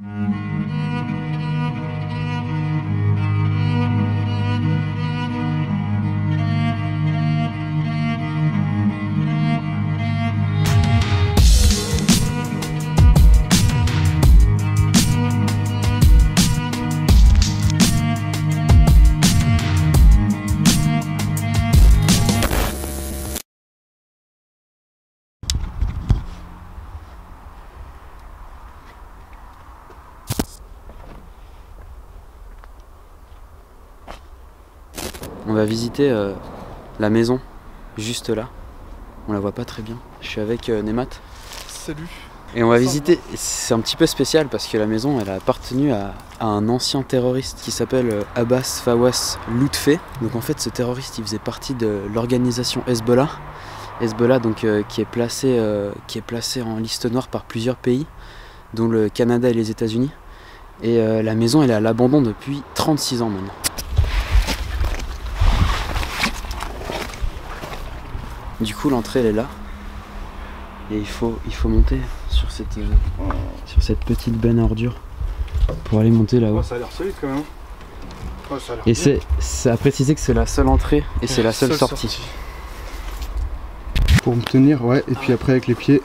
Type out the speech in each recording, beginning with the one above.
Música On va visiter euh, la maison, juste là. On la voit pas très bien. Je suis avec euh, Nemat. Salut. Et on va visiter. C'est un petit peu spécial parce que la maison, elle a appartenu à, à un ancien terroriste qui s'appelle euh, Abbas Fawaz Loutfé. Donc en fait, ce terroriste, il faisait partie de l'organisation Hezbollah. Hezbollah, donc euh, qui est placé, euh, qui est placé en liste noire par plusieurs pays, dont le Canada et les États-Unis. Et euh, la maison, elle est à l'abandon depuis 36 ans maintenant. Du coup, l'entrée, elle est là. Et il faut, il faut monter sur cette, euh, sur cette petite benne à ordures pour aller monter là-haut. Oh, ça a l'air solide quand même. Oh, ça a Et bien. c'est, c'est à préciser que c'est la seule entrée et c'est la seule, sortie. Pour me tenir, ouais, et puis après avec les pieds.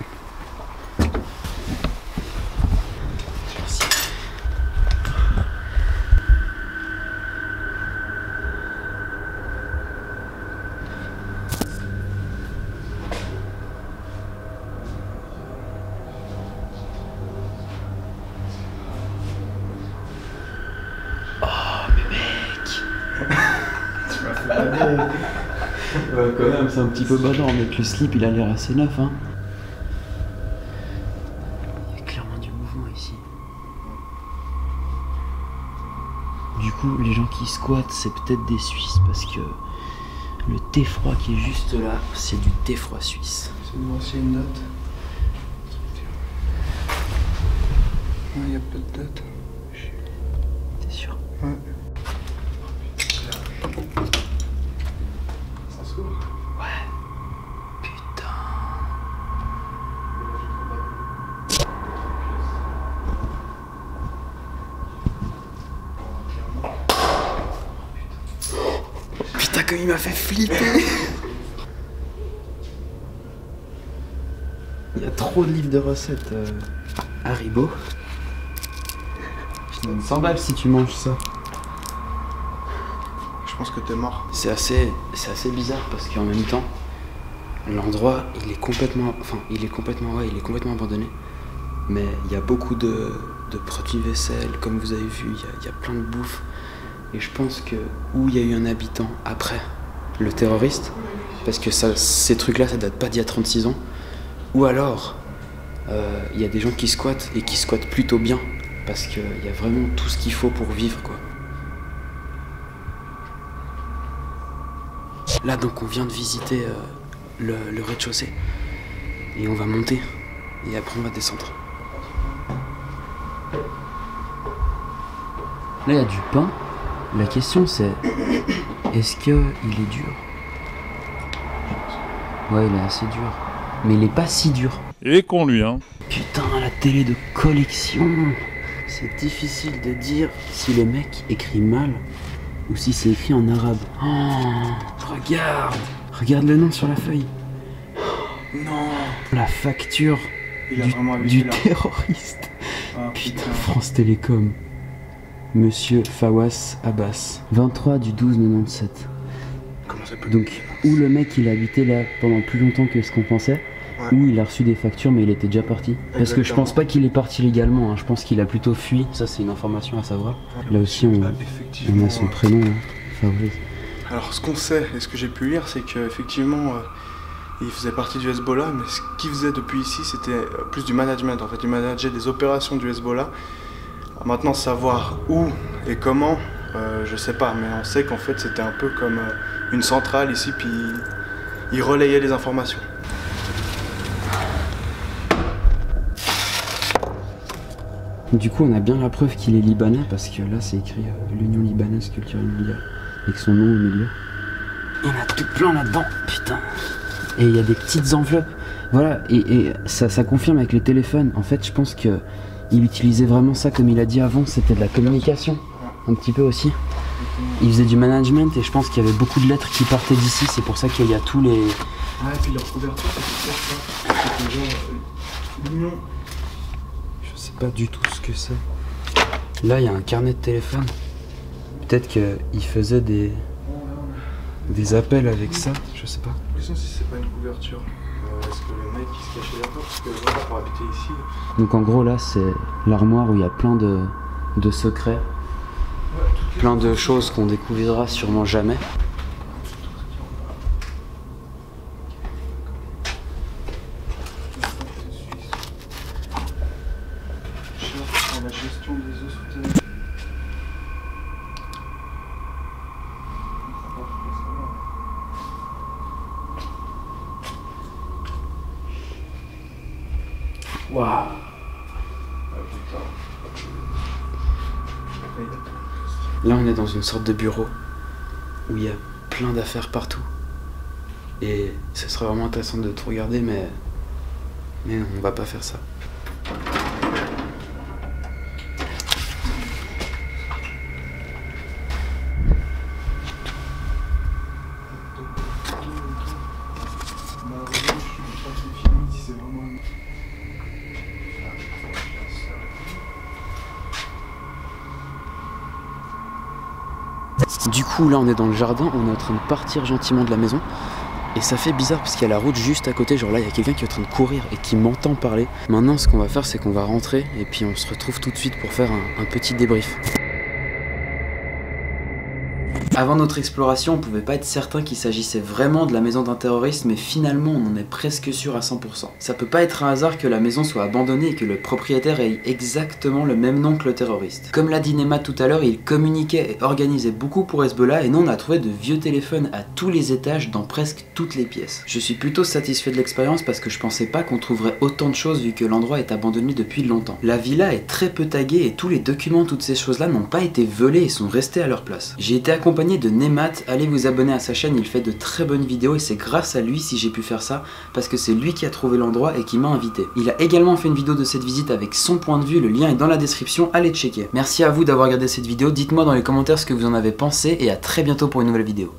Ouais, quand même, c'est un petit peu badant, mais le slip, il a l'air assez neuf, hein. Il y a clairement du mouvement ici. Du coup, les gens qui squattent, c'est peut-être des Suisses, parce que le thé froid qui est juste là, c'est du thé froid suisse. C'est une ancienne date. Il n'y a pas de date. T'es sûr Ouais. S'ouvre Putain. Putain, comme il m'a fait flipper Il y a trop de livres de recettes euh, Haribo. Je te donne 100 balles si tu manges ça. Que t'es mort. C'est assez, bizarre parce qu'en même temps, l'endroit, il est complètement, il est complètement, il est abandonné. Mais il y a beaucoup de, de produits vaisselle, comme vous avez vu, il y a, plein de bouffe. Et je pense que où il y a eu un habitant après le terroriste, parce que ces trucs-là, ça date pas d'il y a 36 ans, ou alors euh, il y a des gens qui squattent et qui squattent plutôt bien, parce qu'il y a vraiment tout ce qu'il faut pour vivre, quoi. Là, donc, on vient de visiter euh, le, le rez-de-chaussée. Et on va monter. Et après, on va descendre. Là, il y a du pain. La question, c'est est-ce que il est dur? Ouais, il est assez dur. Mais il est pas si dur. Et con lui, hein. Putain, la télé de collection C'est difficile de dire si le mec écrit mal ou si c'est écrit en arabe. Oh, regarde Regarde le nom sur la feuille. Non La facture Il a du, vraiment terroriste. Ah, Putain, France Télécom. Monsieur Fawaz Abbas. 23 du 12 97. Comment ça peut Donc, où le mec il a habité là pendant plus longtemps que ce qu'on pensait, Ouais. ou il a reçu des factures mais il était déjà parti? Parce que je pense pas qu'il est parti légalement, hein. je pense qu'il a plutôt fui, ça c'est une information à savoir. Là aussi on, a son prénom, hein. Alors, ce qu'on sait et ce que j'ai pu lire, c'est qu'effectivement, il faisait partie du Hezbollah, mais ce qu'il faisait depuis ici, c'était euh, plus du management. En fait, il manageait des opérations du Hezbollah. Maintenant, savoir où et comment, euh, je sais pas, mais on sait qu'en fait, c'était un peu comme euh, une centrale ici, puis il relayait les informations. Du coup on a bien la preuve qu'il est libanais parce que là c'est écrit euh, l'Union libanaise culturelle avec son nom au milieu. Il y en a tout plein là-dedans, putain. Et il y a des petites enveloppes. Voilà, et, et ça, ça confirme avec les téléphones. En fait, je pense que il utilisait vraiment ça comme il a dit avant, c'était de la communication, un petit peu aussi. Il faisait du management et je pense qu'il y avait beaucoup de lettres qui partaient d'ici, c'est pour ça qu'il y a tous les... Ouais, et puis leur couverture, c'était ça, C'était genre euh, l'union. Je sais pas du tout ce que c'est. Là, il y a un carnet de téléphone. Peut-être qu'il faisait des... des appels avec ça, je sais pas. La question, si c'est pas une couverture. Euh, Est-ce que le mec qui se cachait là-bas, parce que voilà, pour habiter ici. Donc en gros là c'est l'armoire où il y a plein de, de secrets, Ouais, plein de choses qu'on découvrira sûrement jamais. La gestion des eaux souterraines. Waouh Là on est dans une sorte de bureau où il y a plein d'affaires partout. Et ce serait vraiment intéressant de tout regarder mais... Mais on va pas faire ça. Bah, ouais, je suis pas très fini si c'est vraiment une- Du coup là on est dans le jardin, on est en train de partir gentiment de la maison. Et ça fait bizarre parce qu'il y a la route juste à côté, genre là il y a quelqu'un qui est en train de courir et qui m'entend parler. Maintenant ce qu'on va faire c'est qu'on va rentrer et puis on se retrouve tout de suite pour faire un, un petit débrief. Avant notre exploration, on pouvait pas être certain qu'il s'agissait vraiment de la maison d'un terroriste, mais finalement on en est presque sûr à 100%. Ça peut pas être un hasard que la maison soit abandonnée et que le propriétaire ait exactement le même nom que le terroriste. Comme l'a dit Nema tout à l'heure, il communiquait et organisait beaucoup pour Hezbollah et nous on a trouvé de vieux téléphones à tous les étages dans presque toutes les pièces. Je suis plutôt satisfait de l'expérience parce que je pensais pas qu'on trouverait autant de choses vu que l'endroit est abandonné depuis longtemps. La villa est très peu taguée et tous les documents, toutes ces choses là n'ont pas été volés et sont restés à leur place. J'ai été de Nemat, allez vous abonner à sa chaîne, il fait de très bonnes vidéos et c'est grâce à lui si j'ai pu faire ça parce que c'est lui qui a trouvé l'endroit et qui m'a invité. Il a également fait une vidéo de cette visite avec son point de vue, le lien est dans la description, allez checker. Merci à vous d'avoir regardé cette vidéo, dites-moi dans les commentaires ce que vous en avez pensé et à très bientôt pour une nouvelle vidéo.